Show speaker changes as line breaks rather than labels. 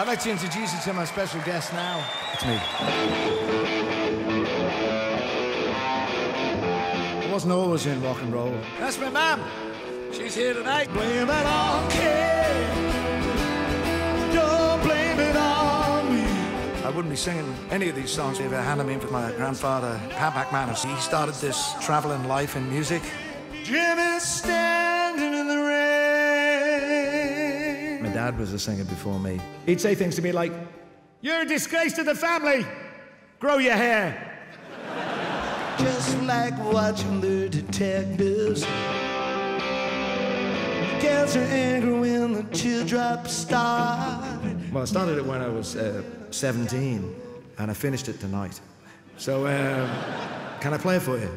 I'd like to introduce you to my special guest now.
It's me.
I wasn't always in rock and roll. That's my mum. She's here tonight.
Blame it on Cain. Don't blame it on me.
I wouldn't be singing any of these songs if it hadn't been for my grandfather, Pat McManus. He started this traveling life in music.
Jimmy's standing
My dad was a singer before me.
He'd say things to me like, You're a disgrace to the family. Grow your hair.
just like watching the detectives. Are angry when the teardrops start.
Well, I started it when I was uh, 17, and I finished it tonight. So, um, can I play it for you?